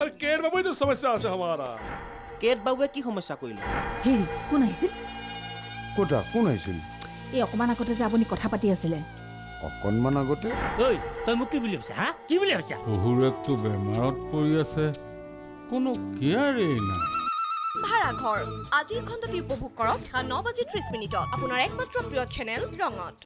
কেট বাবুৰ সমস্যা আছে আমাৰ কেট বাবুৱে কি সমস্যা কৰিলে হেৰি কোন আহিছিল ক'তা কোন আহিছিল এই অকণমান আগতে যে আপুনি কথা পাতি আছিলে। অকণমান আগতে? ঐ তই মোক কি বুলি ভাবিছা হা? কি বুলি ভাবিছা? শহুৰেকটো বেমাৰত পৰি আছে কোনো কেয়াৰেই নাই। ভাড়াঘৰ আজিৰ খণ্ডটি উপভোগ কৰক ন বাজি ত্ৰিশ মিনিটত আপোনাৰ একমাত্ৰ প্ৰিয় চেনেল ৰঙত।